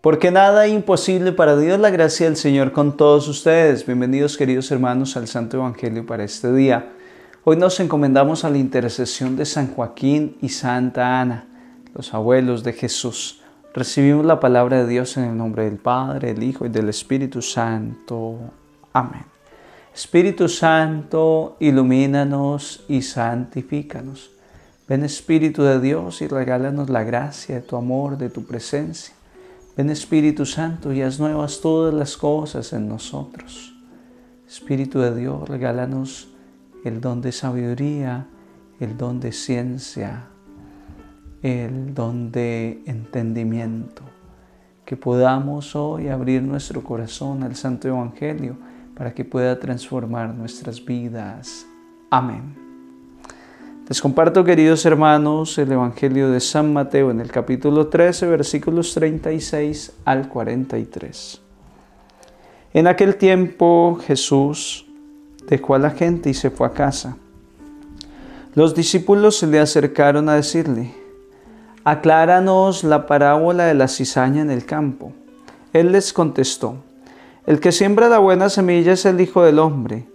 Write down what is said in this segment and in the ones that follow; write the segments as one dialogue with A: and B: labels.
A: Porque nada es imposible para Dios, la gracia del Señor con todos ustedes. Bienvenidos queridos hermanos al Santo Evangelio para este día. Hoy nos encomendamos a la intercesión de San Joaquín y Santa Ana, los abuelos de Jesús. Recibimos la palabra de Dios en el nombre del Padre, del Hijo y del Espíritu Santo. Amén. Espíritu Santo, ilumínanos y santifícanos. Ven Espíritu de Dios y regálanos la gracia de tu amor, de tu presencia. Ven Espíritu Santo y haz nuevas todas las cosas en nosotros. Espíritu de Dios, regálanos el don de sabiduría, el don de ciencia, el don de entendimiento. Que podamos hoy abrir nuestro corazón al Santo Evangelio para que pueda transformar nuestras vidas. Amén. Les comparto, queridos hermanos, el Evangelio de San Mateo en el capítulo 13, versículos 36 al 43. En aquel tiempo Jesús dejó a la gente y se fue a casa. Los discípulos se le acercaron a decirle, acláranos la parábola de la cizaña en el campo. Él les contestó, el que siembra la buena semilla es el Hijo del Hombre,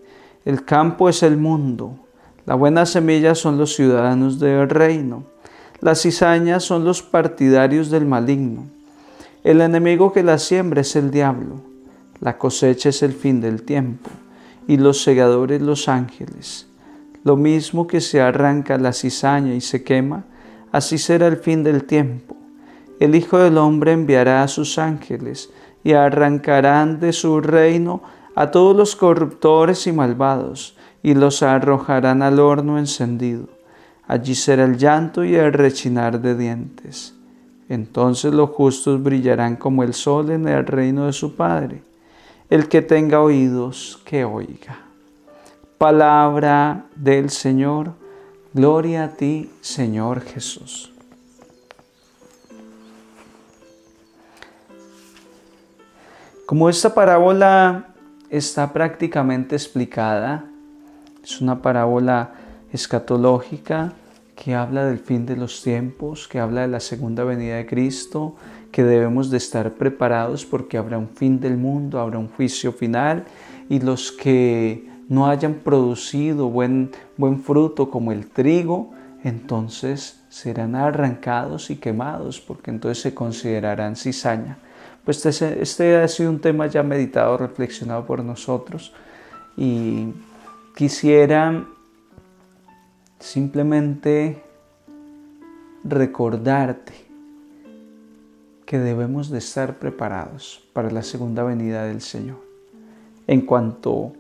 A: el campo es el mundo. La buena semilla son los ciudadanos del reino. Las cizañas son los partidarios del maligno. El enemigo que la siembra es el diablo. La cosecha es el fin del tiempo y los segadores los ángeles. Lo mismo que se arranca la cizaña y se quema, así será el fin del tiempo. El Hijo del Hombre enviará a sus ángeles y arrancarán de su reino a todos los corruptores y malvados y los arrojarán al horno encendido. Allí será el llanto y el rechinar de dientes. Entonces los justos brillarán como el sol en el reino de su Padre. El que tenga oídos, que oiga. Palabra del Señor. Gloria a ti, Señor Jesús. Como esta parábola está prácticamente explicada, es una parábola escatológica que habla del fin de los tiempos, que habla de la segunda venida de Cristo, que debemos de estar preparados porque habrá un fin del mundo, habrá un juicio final y los que no hayan producido buen, buen fruto como el trigo, entonces serán arrancados y quemados porque entonces se considerarán cizaña. Pues este, este ha sido un tema ya meditado, reflexionado por nosotros y quisiera simplemente recordarte que debemos de estar preparados para la segunda venida del Señor. En cuanto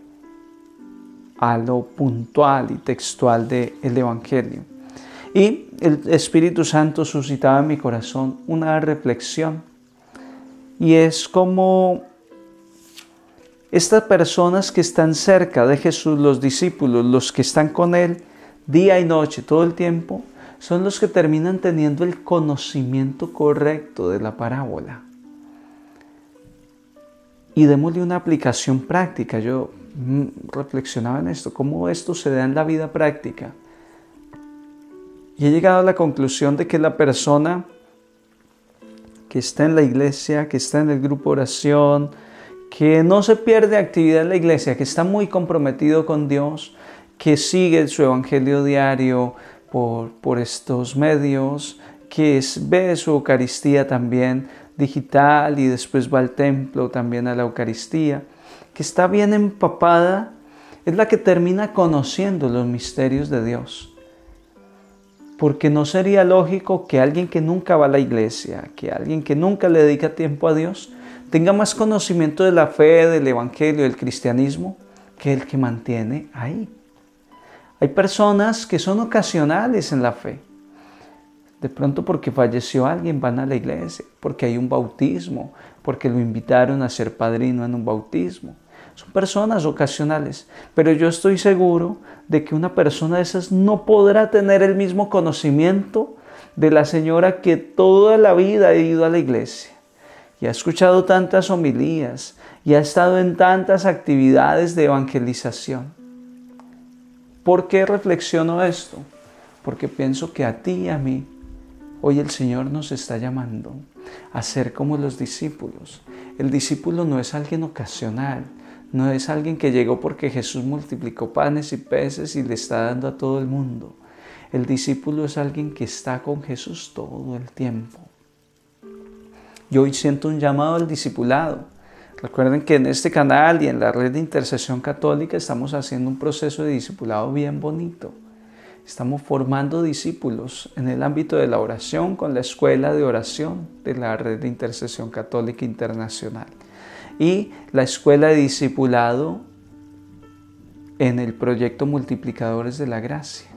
A: a lo puntual y textual del Evangelio. Y el Espíritu Santo suscitaba en mi corazón una reflexión. Y es como estas personas que están cerca de Jesús, los discípulos, los que están con Él día y noche, todo el tiempo, son los que terminan teniendo el conocimiento correcto de la parábola. Y démosle una aplicación práctica. Yo mm, reflexionaba en esto, cómo esto se da en la vida práctica. Y he llegado a la conclusión de que la persona que está en la iglesia, que está en el grupo oración, que no se pierde actividad en la iglesia, que está muy comprometido con Dios, que sigue su evangelio diario por, por estos medios, que ve su Eucaristía también digital y después va al templo también a la Eucaristía, que está bien empapada, es la que termina conociendo los misterios de Dios. Porque no sería lógico que alguien que nunca va a la iglesia, que alguien que nunca le dedica tiempo a Dios, tenga más conocimiento de la fe, del Evangelio, del cristianismo, que el que mantiene ahí. Hay personas que son ocasionales en la fe. De pronto porque falleció alguien van a la iglesia, porque hay un bautismo, porque lo invitaron a ser padrino en un bautismo. Son personas ocasionales, pero yo estoy seguro de que una persona de esas no podrá tener el mismo conocimiento de la señora que toda la vida ha ido a la iglesia ha escuchado tantas homilías y ha estado en tantas actividades de evangelización. ¿Por qué reflexiono esto? Porque pienso que a ti y a mí hoy el Señor nos está llamando a ser como los discípulos. El discípulo no es alguien ocasional, no es alguien que llegó porque Jesús multiplicó panes y peces y le está dando a todo el mundo. El discípulo es alguien que está con Jesús todo el tiempo. Yo hoy siento un llamado al discipulado. Recuerden que en este canal y en la red de intercesión católica estamos haciendo un proceso de discipulado bien bonito. Estamos formando discípulos en el ámbito de la oración con la escuela de oración de la red de intercesión católica internacional y la escuela de discipulado en el proyecto Multiplicadores de la Gracia.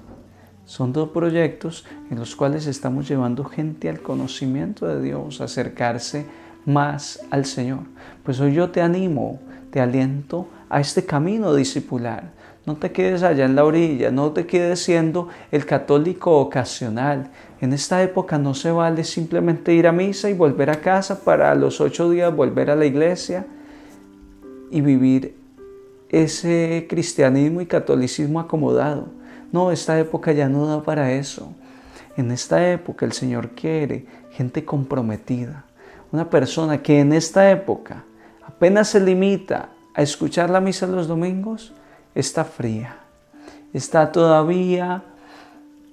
A: Son dos proyectos en los cuales estamos llevando gente al conocimiento de Dios, a acercarse más al Señor. Pues hoy yo te animo, te aliento a este camino discipular. No te quedes allá en la orilla, no te quedes siendo el católico ocasional. En esta época no se vale simplemente ir a misa y volver a casa para los ocho días volver a la iglesia y vivir ese cristianismo y catolicismo acomodado. No, esta época ya no da para eso. En esta época el Señor quiere gente comprometida. Una persona que en esta época apenas se limita a escuchar la misa los domingos, está fría. Está todavía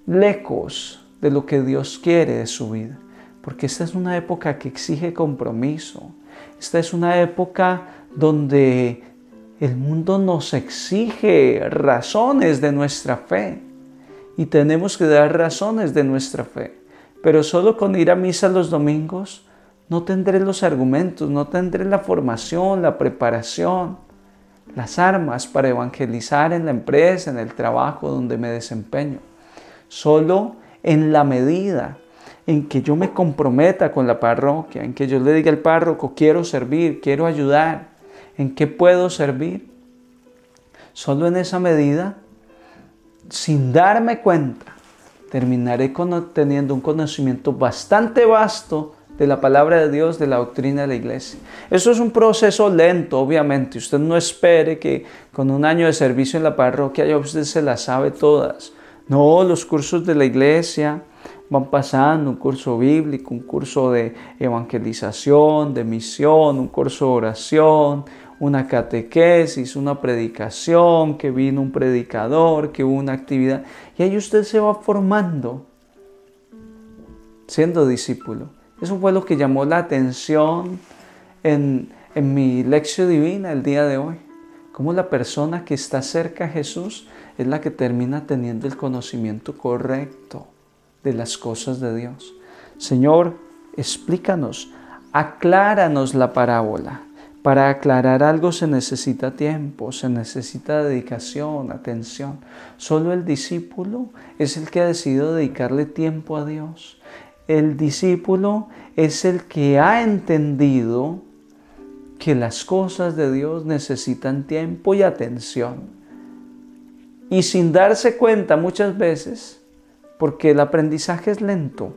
A: lejos de lo que Dios quiere de su vida. Porque esta es una época que exige compromiso. Esta es una época donde el mundo nos exige razones de nuestra fe y tenemos que dar razones de nuestra fe. Pero solo con ir a misa los domingos no tendré los argumentos, no tendré la formación, la preparación, las armas para evangelizar en la empresa, en el trabajo donde me desempeño. Solo en la medida en que yo me comprometa con la parroquia, en que yo le diga al párroco, quiero servir, quiero ayudar, en qué puedo servir. Solo en esa medida, sin darme cuenta, terminaré teniendo un conocimiento bastante vasto de la palabra de Dios, de la doctrina de la iglesia. Eso es un proceso lento, obviamente. Usted no espere que con un año de servicio en la parroquia ya usted se las sabe todas. No, los cursos de la iglesia van pasando, un curso bíblico, un curso de evangelización, de misión, un curso de oración, una catequesis, una predicación, que vino un predicador, que hubo una actividad. Y ahí usted se va formando, siendo discípulo. Eso fue lo que llamó la atención en, en mi lección divina el día de hoy. Cómo la persona que está cerca a Jesús es la que termina teniendo el conocimiento correcto de las cosas de Dios. Señor, explícanos, acláranos la parábola. Para aclarar algo se necesita tiempo, se necesita dedicación, atención. Solo el discípulo es el que ha decidido dedicarle tiempo a Dios. El discípulo es el que ha entendido que las cosas de Dios necesitan tiempo y atención. Y sin darse cuenta muchas veces, porque el aprendizaje es lento,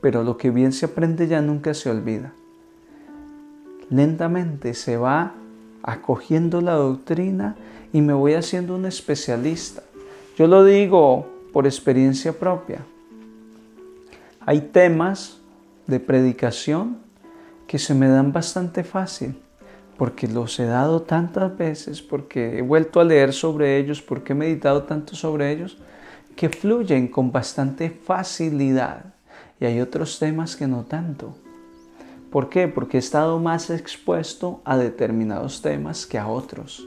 A: pero lo que bien se aprende ya nunca se olvida lentamente se va acogiendo la doctrina y me voy haciendo un especialista. Yo lo digo por experiencia propia. Hay temas de predicación que se me dan bastante fácil, porque los he dado tantas veces, porque he vuelto a leer sobre ellos, porque he meditado tanto sobre ellos, que fluyen con bastante facilidad. Y hay otros temas que no tanto. ¿Por qué? Porque he estado más expuesto a determinados temas que a otros.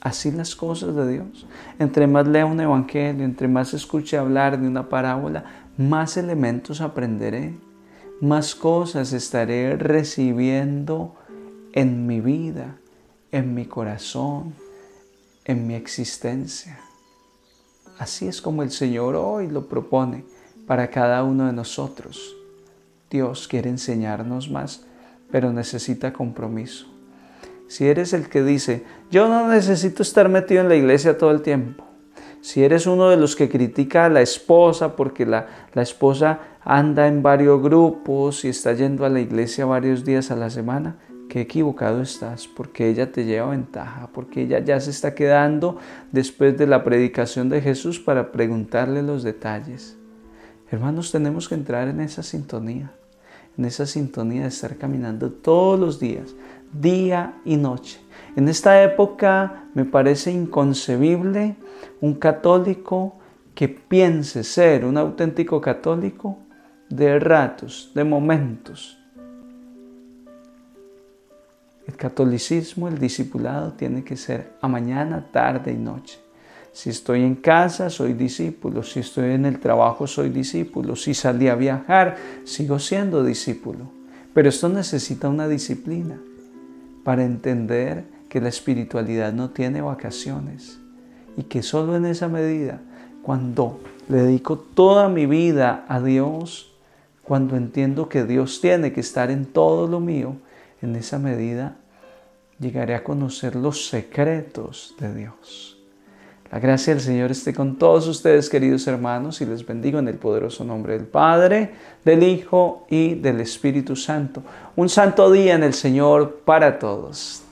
A: Así las cosas de Dios. Entre más lea un evangelio, entre más escuche hablar de una parábola, más elementos aprenderé, más cosas estaré recibiendo en mi vida, en mi corazón, en mi existencia. Así es como el Señor hoy lo propone para cada uno de nosotros. Dios quiere enseñarnos más, pero necesita compromiso. Si eres el que dice, yo no necesito estar metido en la iglesia todo el tiempo. Si eres uno de los que critica a la esposa porque la, la esposa anda en varios grupos y está yendo a la iglesia varios días a la semana, qué equivocado estás, porque ella te lleva ventaja, porque ella ya se está quedando después de la predicación de Jesús para preguntarle los detalles. Hermanos, tenemos que entrar en esa sintonía, en esa sintonía de estar caminando todos los días, día y noche. En esta época me parece inconcebible un católico que piense ser un auténtico católico de ratos, de momentos. El catolicismo, el discipulado tiene que ser a mañana, tarde y noche. Si estoy en casa, soy discípulo. Si estoy en el trabajo, soy discípulo. Si salí a viajar, sigo siendo discípulo. Pero esto necesita una disciplina para entender que la espiritualidad no tiene vacaciones y que solo en esa medida, cuando le dedico toda mi vida a Dios, cuando entiendo que Dios tiene que estar en todo lo mío, en esa medida llegaré a conocer los secretos de Dios. La gracia del Señor esté con todos ustedes, queridos hermanos, y les bendigo en el poderoso nombre del Padre, del Hijo y del Espíritu Santo. Un santo día en el Señor para todos.